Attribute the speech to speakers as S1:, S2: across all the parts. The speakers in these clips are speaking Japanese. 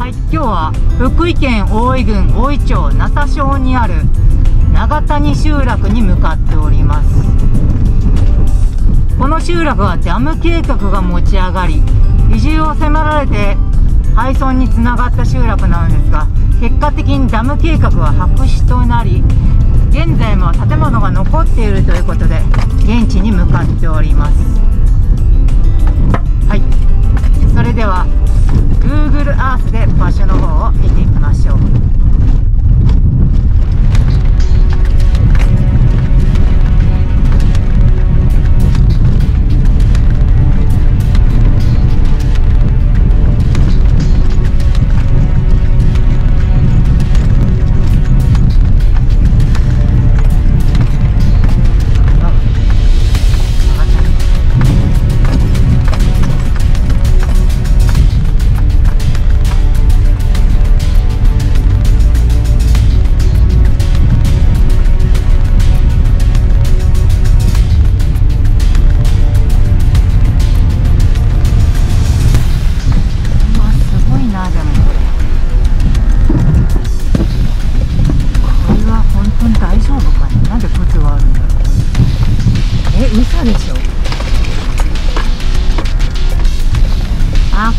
S1: はい今日は福井県大井郡大井町那佐町にある長谷集落に向かっております。この集落はダム計画が持ち上がり移住を迫られて廃村につながった集落なのですが結果的にダム計画は白紙となり現在も建物が残っているということで現地に向かっております。はいそれでは Google Earth で場所の方を見ていきましょうう。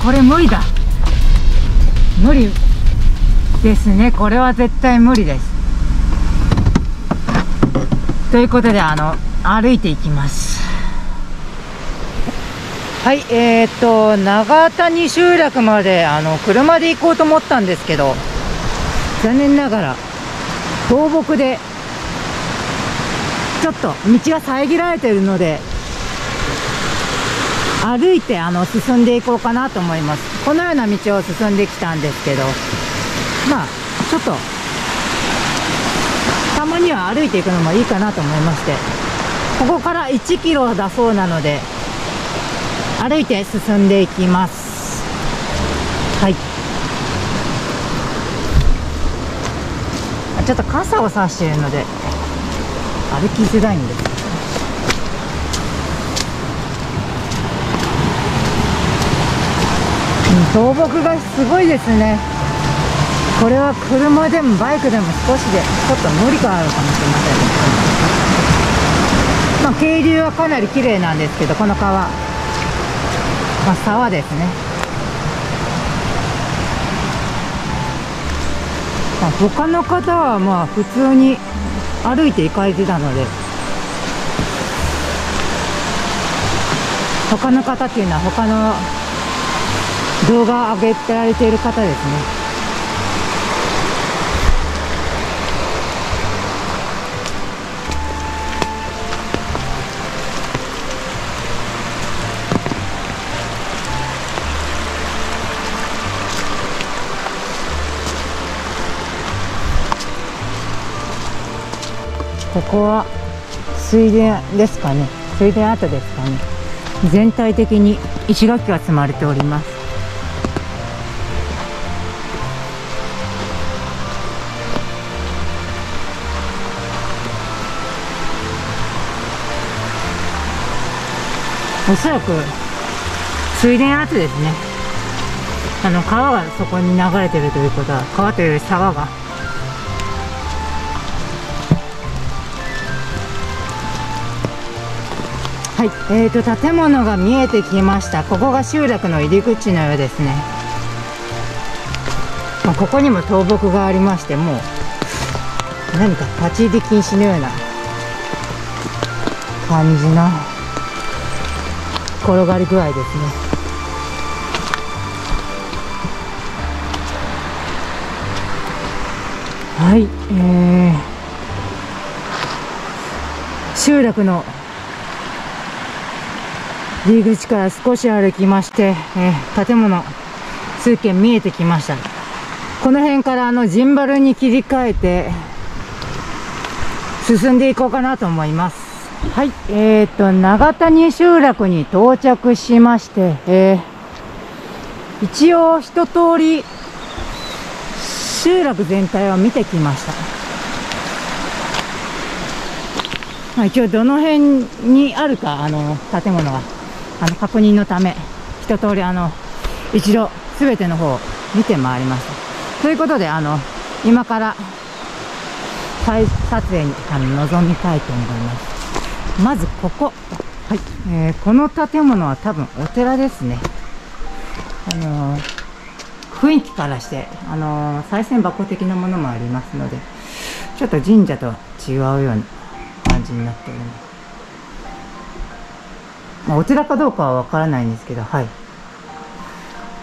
S1: これ無理だ。無理ですね。これは絶対無理です。ということであの歩いていきます。はい、えー、っと、長谷集落まで、あの、車で行こうと思ったんですけど、残念ながら、倒木で、ちょっと道が遮られているので、歩いて、あの、進んでいこうかなと思います。このような道を進んできたんですけど、まあ、ちょっと、たまには歩いていくのもいいかなと思いまして、ここから1キロだそうなので、歩いて進んでいきます。はい。ちょっと傘を差しているので歩きづらいんですうん倒木がすごいですね。これは車でもバイクでも少しでちょっと無理があるかもしれません。まあ渓流はかなり綺麗なんですけどこの川。まあ、沢ですね、まあ、他の方はまあ普通に歩いて行かれてたので他の方っていうのは他の動画を上げてられている方ですね。ここは水田ですかね。水田跡ですかね。全体的に石垣が積まれております。おそらく水田跡ですねあの川がそこに流れてるということは川というより沢がはい、えーと建物が見えてきました。ここが集落の入り口のようですね。まあ、ここにも倒木がありまして、もう何か立ち入り禁止のような感じの転がり具合ですね。はい、えー、集落の入り口から少し歩きまして、えー建物数軒見えてきましたこの辺からあのジンバルに切り替えて進んでいこうかなと思いますはいえー、と長谷集落に到着しまして、えー一応一通り集落全体を見てきましたまあ、一応どの辺にあるかあの建物があの確認のため一通りあの一度全ての方を見て回りました。ということで、あの、今から再撮影にあの臨みたいと思います。まずここ。はい。えー、この建物は多分お寺ですね。あのー、雰囲気からして、あのー、賽銭箱的なものもありますので、ちょっと神社とは違うような感じになっております。まあ、お寺かどうかはわからないんですけど、はい。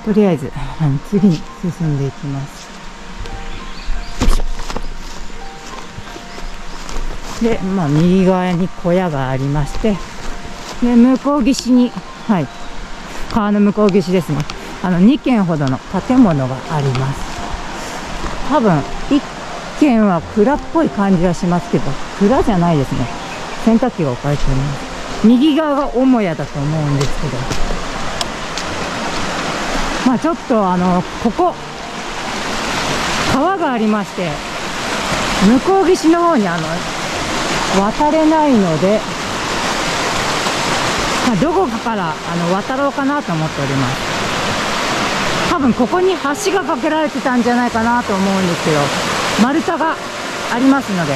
S1: とりあえず、次に進んでいきます。で、まあ、右側に小屋がありまして、で、向こう岸に、はい、川の向こう岸ですね。あの、2軒ほどの建物があります。多分、1軒は蔵っぽい感じはしますけど、蔵じゃないですね。洗濯機が置かれております。右側が母屋だと思うんですけど、まあちょっとあの、ここ、川がありまして、向こう岸の方にあの、渡れないので、まあ、どこかからあの渡ろうかなと思っております。多分ここに橋が架けられてたんじゃないかなと思うんですけど丸太がありますので。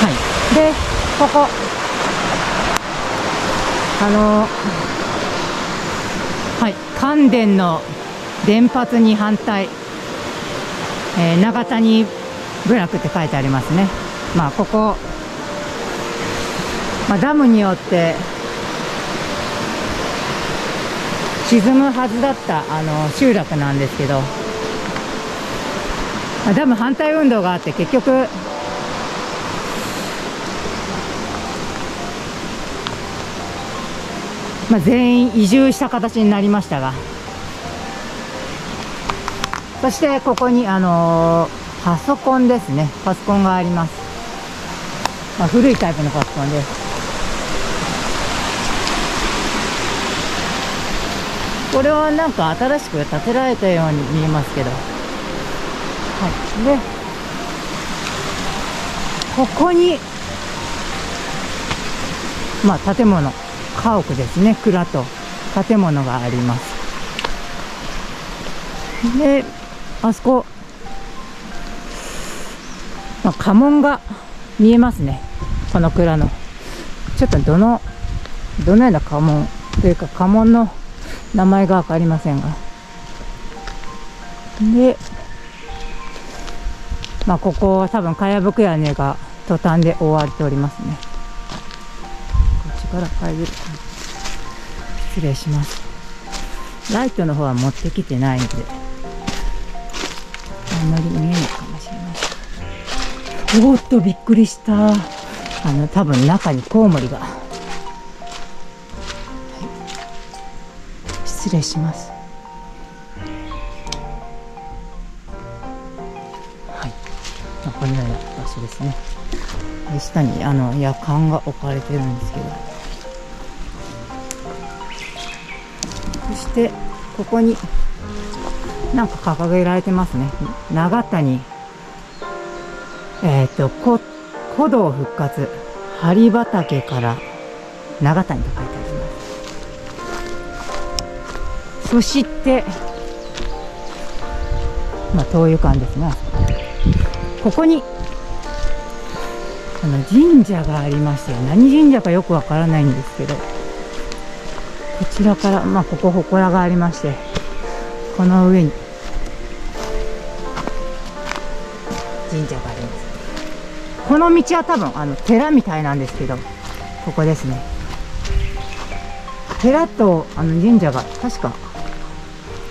S1: はい。でここ。あのはい。関電の電発に反対、えー、長谷部落って書いてありますね。まあここ、まあ、ダムによって沈むはずだったあの集落なんですけど、まあ、ダム反対運動があって結局まあ、全員移住した形になりましたがそしてここにあの、パソコンですね。パソコンがあります。まあ、古いタイプのパソコンです。これはなんか新しく建てられたように見えますけど。はい。で、ここに、まあ建物、家屋ですね。蔵と建物があります。で、あそこ、まあ、家紋が見えますね。この蔵の。ちょっとどの、どのような家紋というか家紋の名前がわかりませんが。で、まあここは多分かやぶく屋根がトタンで覆われておりますね。こっちから入る。失礼します。ライトの方は持ってきてないんで、あんまり見えない。おっと、びっくりした。あの多分中にコウモリが、はい、失礼します。はい、まあ、このような場所ですね。で下にあの夜間が置かれてるんですけど。そしてここになんか掲げられてますね。長谷えっ、ー、と古道復活針畑から長谷と書いてあります。そしてまあ灯油館ですがここにあの神社がありまして何神社かよくわからないんですけどこちらからまあここ祠がありましてこの上に神社があります。この道は多分あの寺みたいなんですけどここですね。寺とあの神社が確か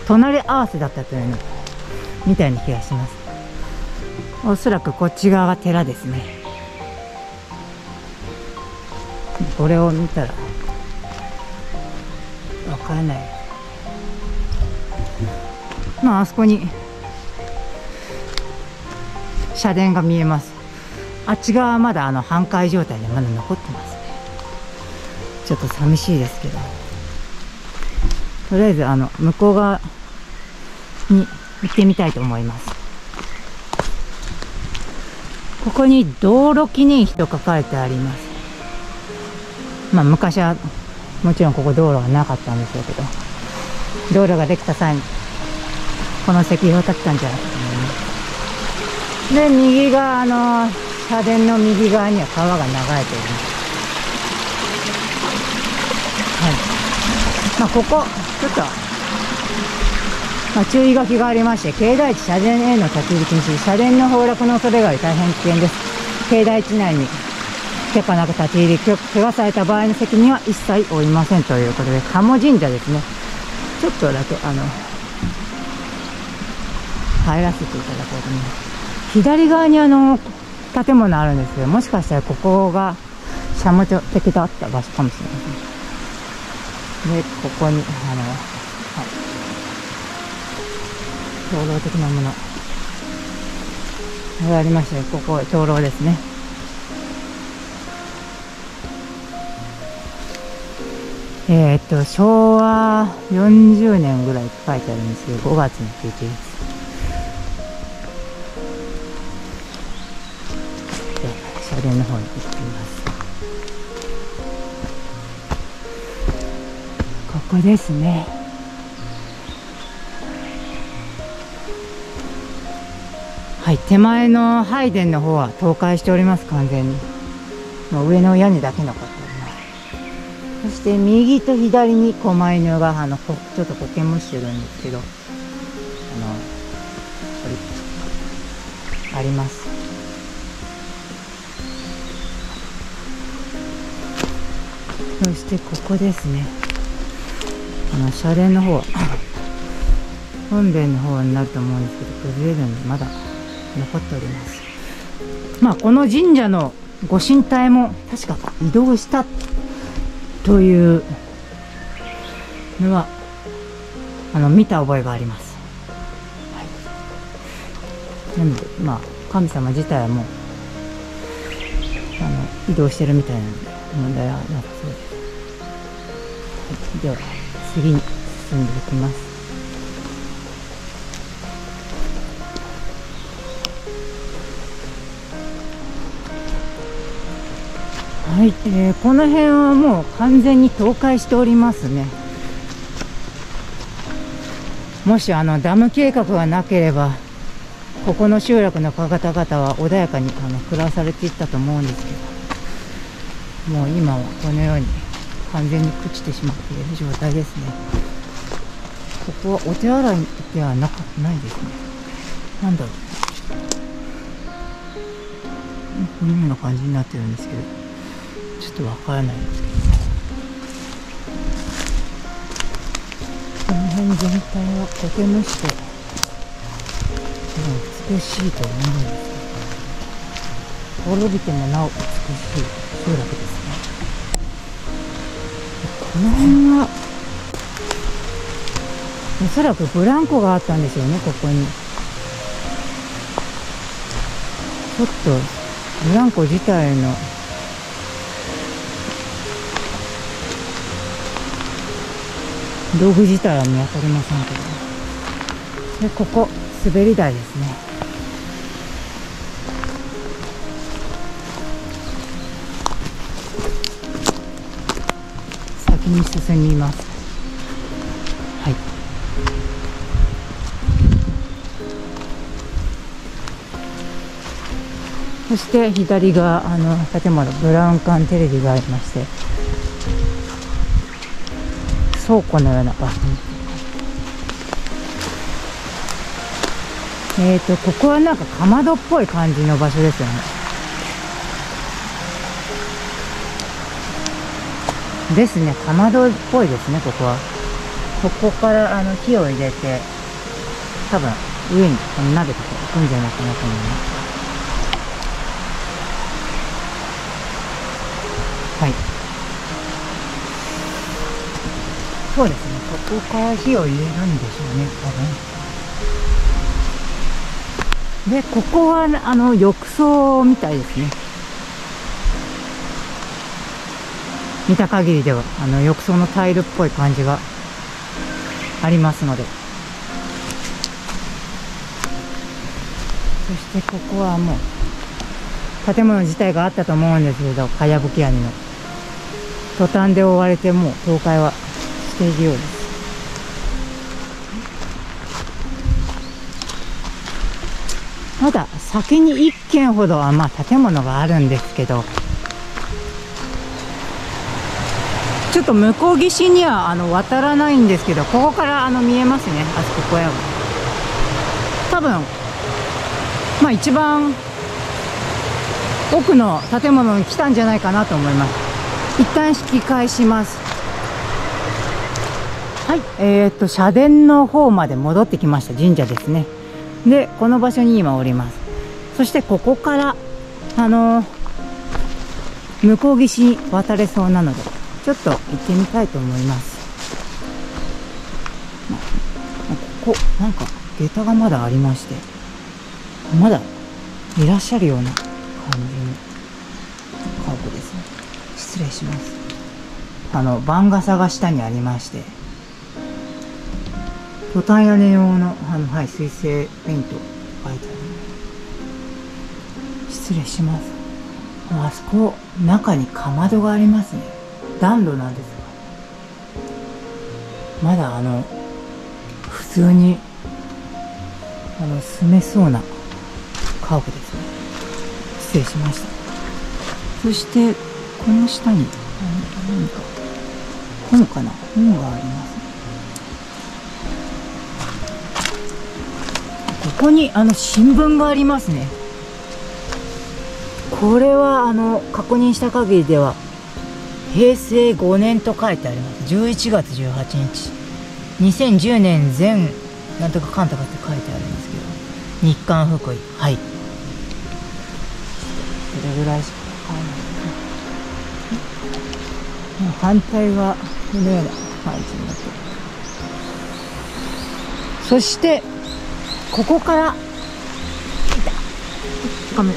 S1: 隣り合わせだったというのみたいな気がします。おそらくこっち側が寺ですね。これを見たらわからない。まああそこに社殿が見えます。あっち側はまだあの半壊状態でまだ残ってますね。ちょっと寂しいですけど。とりあえずあの向こう側に行ってみたいと思います。ここに道路記念碑と書かれてあります。まあ昔はもちろんここ道路はなかったんでしょうけど。道路ができた際にこの石碑を建てたんじゃないかと思いますで右側の社殿の右側には川が流れておりますはいまあここちょっとまあ、注意書きがありまして、境内地社殿への立ち入り禁止、社殿の崩落の恐れがあり大変危険です。境内地内に許可なく立ち入り、怪我された場合の責任は一切負いませんということで、鴨神社ですね。ちょっとだけ、あの、入らせていただこうと思います。左側にあの、建物あるんですけど、もしかしたらここが、シャム的だった場所かもしれません。で、ここに、あの、はい。灯籠的なもの。ありましたよ。ここ、灯籠ですね。えー、っと、昭和40年ぐらいって書いてあるんですけど、5月の1日です。両の方に行ってみます。ここですね。はい、手前の拝殿の方は倒壊しております、完全に。もう上の屋根だけ残ってそして右と左に狛犬があのちょっと苔むしてるんですけどあのありますそしてここですね。あの社殿の方。本殿の方になると思うんですけど崩れるんでまだ残っております。まあこの神社のご神体も確か移動したというのはあの見た覚えがあります、はい、なのでまあ神様自体はもうあの移動してるみたいなので問題はなさそうです、では次に進んでいきます。はい、えー、この辺はもう完全に倒壊しておりますね。もしあのダム計画がなければここの集落の方々は穏やかにあの暮らされていったと思うんですけどもう今はこのように完全に朽ちてしまっている状態ですね。ここはお手洗いではなかないですね。なんだろう。このような感じになってるんですけどちょっとわからない。ですけどこの辺全体は苔むして美しいと思うんです滅びてもなお美しい集落です。この辺はおそらくブランコがあったんですよねここに。ちょっとブランコ自体の。道具自体は見当たりませんけど。でここ滑り台ですね。先に進みます。はい。そして左側あの建物ブラウン管テレビがありまして倉庫のような場所に。えっ、ー、とここはなんかかまどっぽい感じの場所ですよね。ですね。かまどっぽいですねここは。ここからあの火を入れて多分上にこの鍋とか置くんじゃないかなと思います。はい。そうですね。ここから火を入れるんでしょうね多分。でここはあの浴槽みたいですね。見た限りではあの浴槽のタイルっぽい感じがありますので。そしてここはもう建物自体があったと思うんですけどかやぶき屋根のトタンで覆われてもう倒壊はしているようです。まだ先に1軒ほどはまあ建物があるんですけどちょっと向こう岸にはあの渡らないんですけどここからあの見えますねあそこ小屋が多分まあ一番奥の建物に来たんじゃないかなと思います。一旦引き返します。はい。えー、っと社殿の方まで戻ってきました。神社ですね。でこの場所に今おります。そしてここからあのー、向こう岸に渡れそうなので。ちょっと行ってみたいと思います。ここなんか下駄がまだありまして。まだいらっしゃるような感じの家屋ですね。失礼します。あの番傘が下にありまして。トタン屋根用のあの、はい、水性ペイント書いてある失礼します。あそこ中にかまどがありますね。暖炉なんですがまだあの普通にあの住めそうな家屋ですね。失礼しました。そしてこの下に何か本かな？本があります。ここにあの新聞がありますね。これはあの確認した限りでは平成5年と書いてあります。11月18日。2010年全なんとかかんとかって書いてあるんですけど。日韓福井。はい。これぐらいしか書かないですね反対はこのような感じになってる？そしてここからごめん。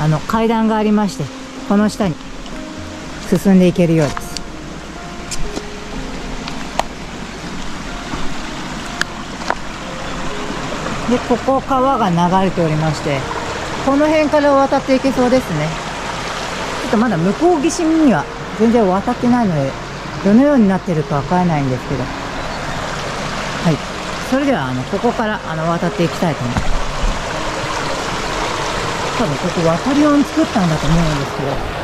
S1: あの階段がありましてこの下に。進んでいけるようです。でここ川が流れておりましてこの辺から渡っていけそうですね。ちょっとまだ向こう岸には全然渡ってないのでどのようになってるかわからないんですけど。はい。それではあのここからあの渡っていきたいと思います。多分ここ渡り用に作ったんだと思うんですけど。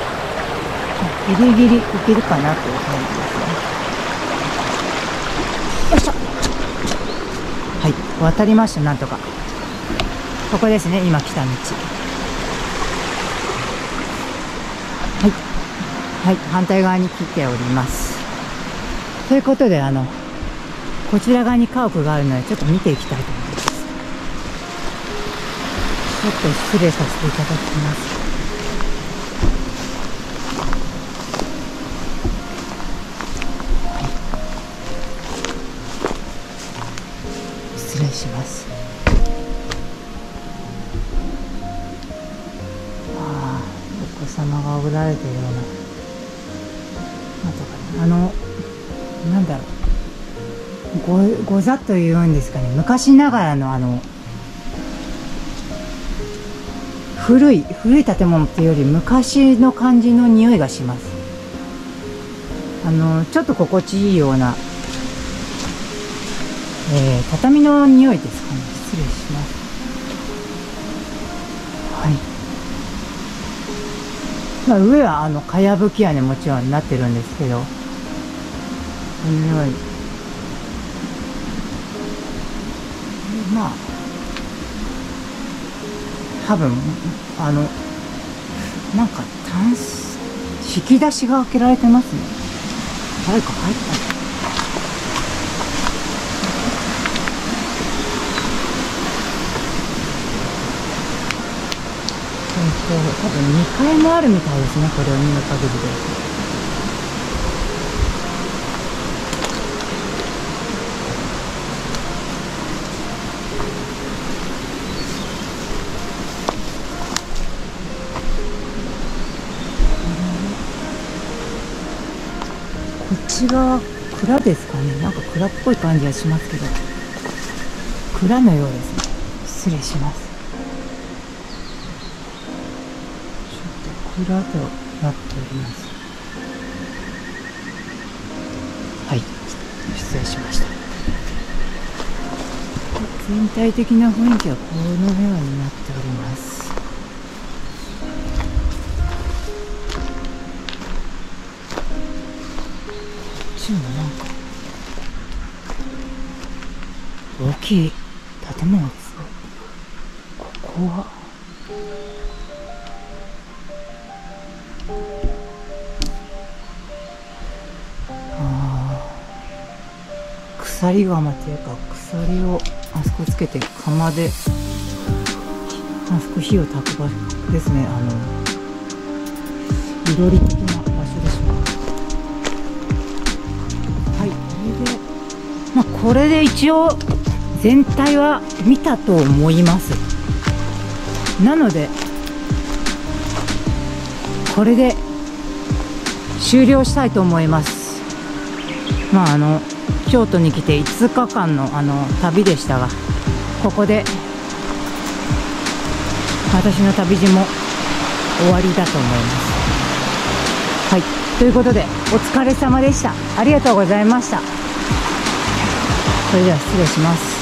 S1: ギリギリいけるかなという感じですねよいしょはい渡りましたなんとかここですね今来た道はいはい反対側に来て。おりますということであのこちら側に家屋があるのでちょっと見て。いきたいと思いますちょっと失礼させて。いただきますござというんですかね。昔ながらのあの古い古い建物っていうより昔の感じの匂いがします。あのちょっと心地いいようなえー、畳の匂いですかね。失礼します。はい。まあ、上はあのかやぶき屋根もちろんなってるんですけどこのようにまあ多分あのなんかタンス引き出しが開けられてますね誰か入ったの多分2階もあるみたいですねこれを見る限りで。ち側蔵ですかね。なんか蔵っぽい感じはしますけど。蔵のようですね。失礼します。ちょっと蔵となっております。はい。失礼しました。全体的な雰囲気はこのようになっきい建物です。ねここは？あー。鎖窯っていうか鎖をあそこつけて窯であそこ火を焚く場所ですね。あのいろり的な場所でしょうか。はい。これでまあこれで一応全体は見たと思います。なのでこれで終了したいと思います。まああの京都に来て5日間のあの旅でしたがここで私の旅路も終わりだと思います。はい。ということでお疲れ様でした。ありがとうございました。それでは失礼します。